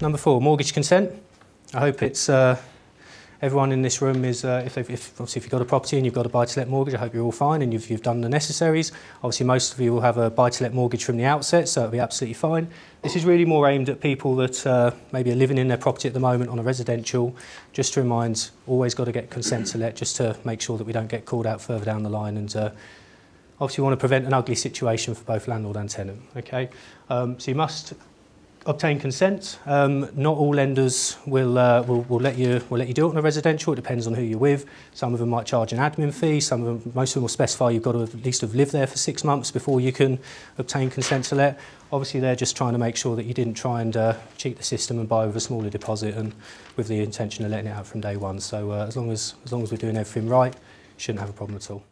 number four, mortgage consent. I hope it's uh, everyone in this room is, uh, if, if, obviously if you've got a property and you've got a buy-to-let mortgage, I hope you're all fine and you've, you've done the necessaries. Obviously most of you will have a buy-to-let mortgage from the outset, so it'll be absolutely fine. This is really more aimed at people that uh, maybe are living in their property at the moment on a residential. Just to remind, always got to get consent to let, just to make sure that we don't get called out further down the line and uh, obviously want to prevent an ugly situation for both landlord and tenant. Okay, um, so you must obtain consent. Um, not all lenders will, uh, will, will, let you, will let you do it on a residential. It depends on who you're with. Some of them might charge an admin fee. Some of them, most of them will specify you've got to at least have lived there for six months before you can obtain consent to let. Obviously, they're just trying to make sure that you didn't try and uh, cheat the system and buy with a smaller deposit and with the intention of letting it out from day one. So uh, as, long as, as long as we're doing everything right, shouldn't have a problem at all.